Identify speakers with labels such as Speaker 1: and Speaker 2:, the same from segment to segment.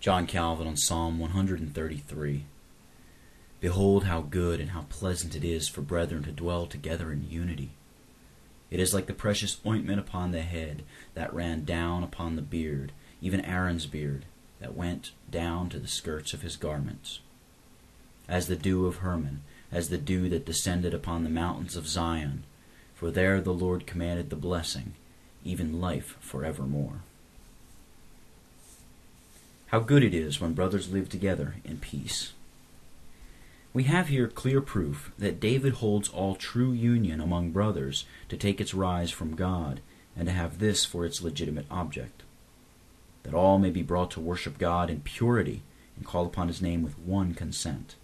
Speaker 1: John Calvin on Psalm 133. Behold how good and how pleasant it is for brethren to dwell together in unity. It is like the precious ointment upon the head that ran down upon the beard, even Aaron's beard, that went down to the skirts of his garments. As the dew of Hermon, as the dew that descended upon the mountains of Zion, for there the Lord commanded the blessing, even life for evermore. How good it is when brothers live together in peace. We have here clear proof that David holds all true union among brothers to take its rise from God, and to have this for its legitimate object. That all may be brought to worship God in purity and call upon his name with one consent.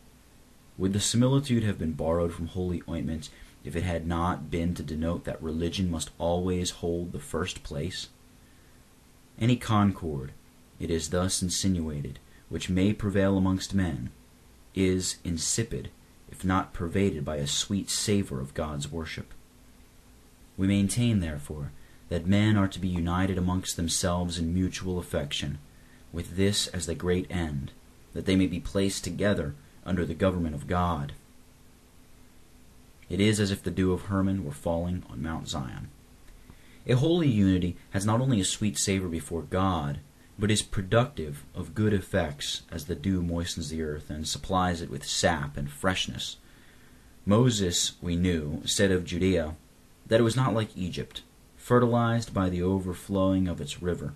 Speaker 1: Would the similitude have been borrowed from holy ointment if it had not been to denote that religion must always hold the first place? Any concord, it is thus insinuated, which may prevail amongst men, is insipid, if not pervaded by a sweet savour of God's worship. We maintain, therefore, that men are to be united amongst themselves in mutual affection, with this as the great end, that they may be placed together under the government of God. It is as if the dew of Hermon were falling on Mount Zion. A holy unity has not only a sweet savour before God, but is productive of good effects as the dew moistens the earth and supplies it with sap and freshness. Moses, we knew, said of Judea that it was not like Egypt, fertilized by the overflowing of its river,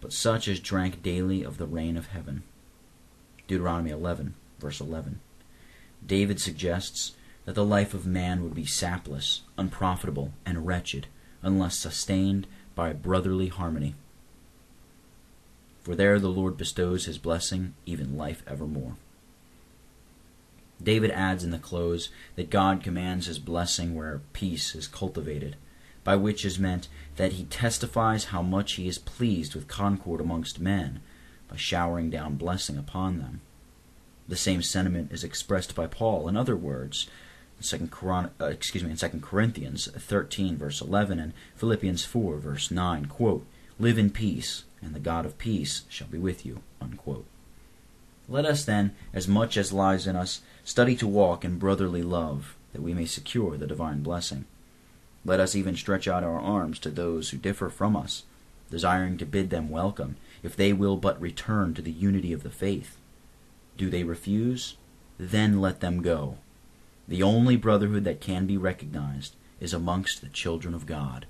Speaker 1: but such as drank daily of the rain of heaven. Deuteronomy 11, verse 11. David suggests that the life of man would be sapless, unprofitable, and wretched unless sustained by brotherly harmony for there the Lord bestows his blessing, even life evermore. David adds in the close that God commands his blessing where peace is cultivated, by which is meant that he testifies how much he is pleased with concord amongst men, by showering down blessing upon them. The same sentiment is expressed by Paul in other words, in 2 uh, excuse me, in 2 Corinthians 13 verse 11 and Philippians 4 verse 9, quote, Live in peace, and the God of peace shall be with you. Unquote. Let us then, as much as lies in us, study to walk in brotherly love, that we may secure the divine blessing. Let us even stretch out our arms to those who differ from us, desiring to bid them welcome, if they will but return to the unity of the faith. Do they refuse? Then let them go. The only brotherhood that can be recognized is amongst the children of God.